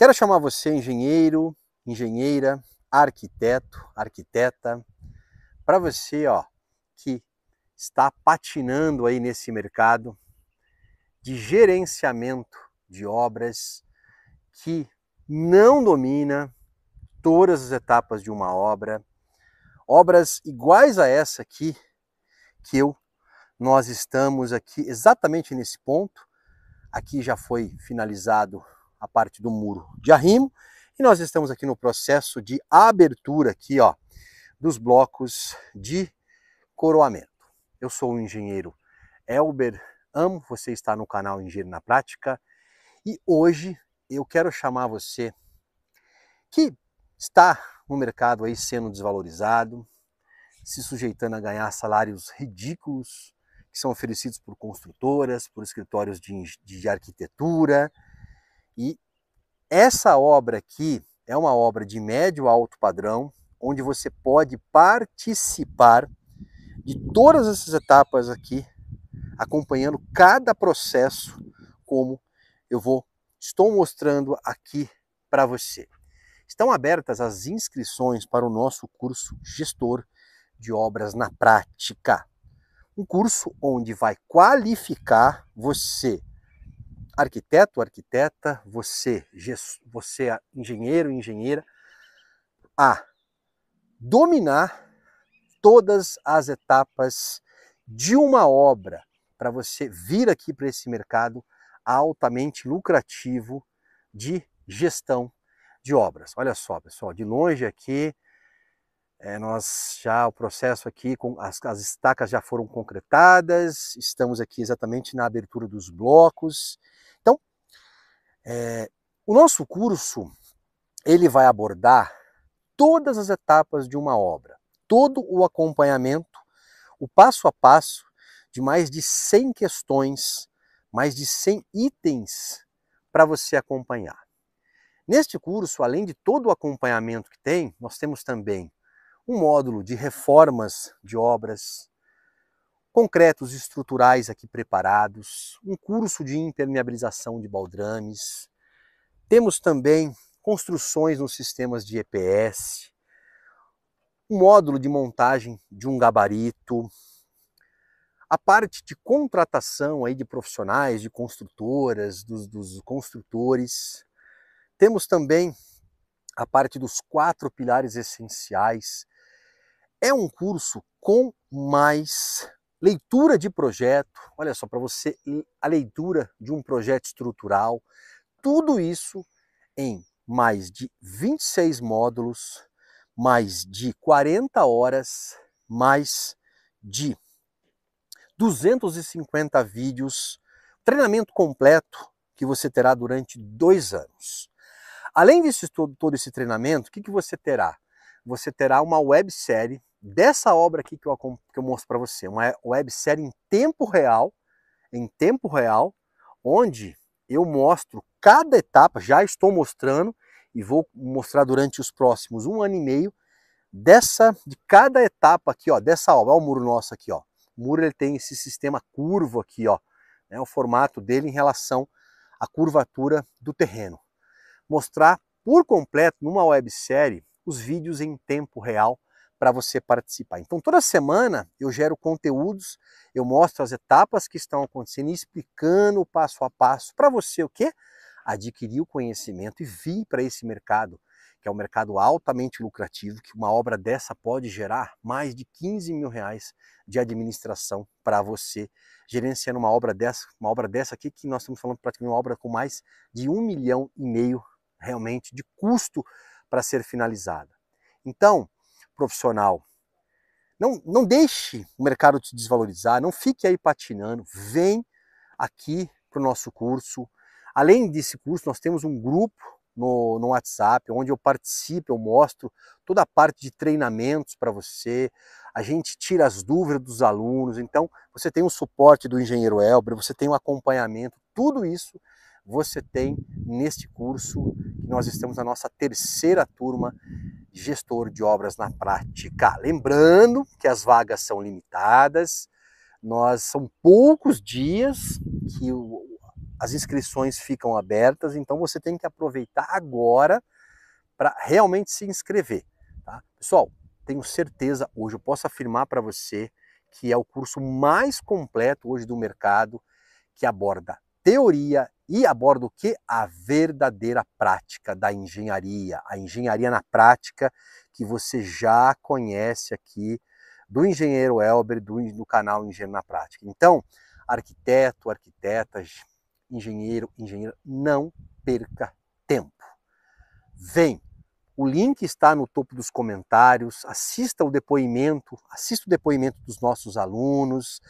Quero chamar você, engenheiro, engenheira, arquiteto, arquiteta, para você, ó, que está patinando aí nesse mercado de gerenciamento de obras, que não domina todas as etapas de uma obra, obras iguais a essa aqui que eu nós estamos aqui exatamente nesse ponto. Aqui já foi finalizado a parte do muro de arrimo e nós estamos aqui no processo de abertura aqui, ó, dos blocos de coroamento. Eu sou o engenheiro Elber Amo, você está no canal Engenheiro na Prática e hoje eu quero chamar você que está no mercado aí sendo desvalorizado, se sujeitando a ganhar salários ridículos, que são oferecidos por construtoras, por escritórios de, de arquitetura. E essa obra aqui é uma obra de médio alto padrão, onde você pode participar de todas essas etapas aqui, acompanhando cada processo, como eu vou estou mostrando aqui para você. Estão abertas as inscrições para o nosso curso Gestor de Obras na Prática um curso onde vai qualificar você, arquiteto, arquiteta, você, você engenheiro, engenheira, a dominar todas as etapas de uma obra para você vir aqui para esse mercado altamente lucrativo de gestão de obras. Olha só, pessoal, de longe aqui é, nós já o processo aqui com as, as estacas já foram concretadas, estamos aqui exatamente na abertura dos blocos. É, o nosso curso ele vai abordar todas as etapas de uma obra, todo o acompanhamento, o passo a passo de mais de 100 questões, mais de 100 itens para você acompanhar. Neste curso, além de todo o acompanhamento que tem, nós temos também um módulo de reformas de obras, concretos estruturais aqui preparados, um curso de impermeabilização de baldrames. Temos também construções nos sistemas de EPS, um módulo de montagem de um gabarito, a parte de contratação aí de profissionais, de construtoras, dos, dos construtores. Temos também a parte dos quatro pilares essenciais é um curso com mais leitura de projeto, olha só, para você a leitura de um projeto estrutural, tudo isso em mais de 26 módulos, mais de 40 horas, mais de 250 vídeos, treinamento completo que você terá durante dois anos. Além disso todo, esse treinamento, o que, que você terá? Você terá uma websérie dessa obra aqui que eu, que eu mostro para você, uma websérie em tempo real, em tempo real, onde eu mostro cada etapa, já estou mostrando e vou mostrar durante os próximos um ano e meio dessa de cada etapa aqui, ó, dessa obra. Olha o muro nosso aqui, ó. O muro ele tem esse sistema curvo aqui, ó, né, o formato dele em relação à curvatura do terreno. Mostrar por completo numa websérie os vídeos em tempo real para você participar. Então, toda semana eu gero conteúdos, eu mostro as etapas que estão acontecendo e explicando passo a passo para você o quê? Adquirir o conhecimento e vir para esse mercado, que é um mercado altamente lucrativo, que uma obra dessa pode gerar mais de 15 mil reais de administração para você, gerenciando uma obra dessa, uma obra dessa aqui que nós estamos falando praticamente uma obra com mais de um milhão e meio realmente de custo para ser finalizada. Então, profissional. Não, não deixe o mercado te desvalorizar, não fique aí patinando, vem aqui para o nosso curso. Além desse curso, nós temos um grupo no, no WhatsApp, onde eu participo, eu mostro toda a parte de treinamentos para você, a gente tira as dúvidas dos alunos, então você tem o suporte do engenheiro Elber, você tem o acompanhamento, tudo isso você tem neste curso, nós estamos na nossa terceira turma gestor de obras na prática. Lembrando que as vagas são limitadas, nós são poucos dias que o, as inscrições ficam abertas, então você tem que aproveitar agora para realmente se inscrever. Tá? Pessoal, tenho certeza hoje, eu posso afirmar para você que é o curso mais completo hoje do mercado, que aborda teoria e aborda o que? A verdadeira prática da engenharia, a engenharia na prática que você já conhece aqui do engenheiro Elber, do, do canal Engenheiro na Prática. Então, arquiteto, arquitetas, engenheiro, engenheira, não perca tempo. Vem, o link está no topo dos comentários. Assista o depoimento, assista o depoimento dos nossos alunos.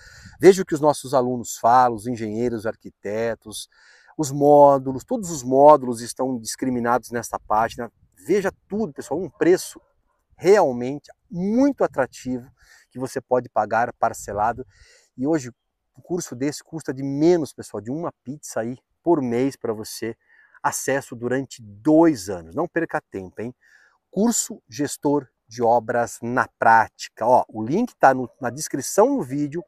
Veja o que os nossos alunos falam, os engenheiros, os arquitetos, os módulos, todos os módulos estão discriminados nesta página. Veja tudo, pessoal, um preço realmente muito atrativo que você pode pagar parcelado. E hoje o curso desse custa de menos, pessoal, de uma pizza aí por mês para você acesso durante dois anos. Não perca tempo, hein? Curso Gestor de Obras na Prática. Ó, o link está na descrição do vídeo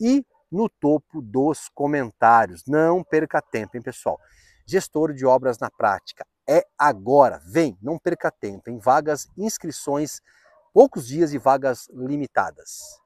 e no topo dos comentários. Não perca tempo, hein, pessoal? Gestor de Obras na Prática. É agora. Vem, não perca tempo, em vagas, inscrições, poucos dias e vagas limitadas.